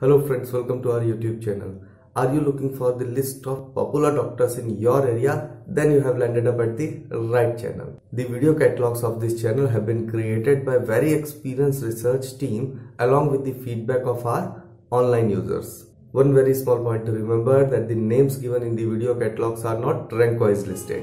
Hello friends, welcome to our YouTube channel. Are you looking for the list of popular doctors in your area? Then you have landed up at the right channel. The video catalogs of this channel have been created by very experienced research team along with the feedback of our online users. One very small point to remember that the names given in the video catalogs are not rank wise listed.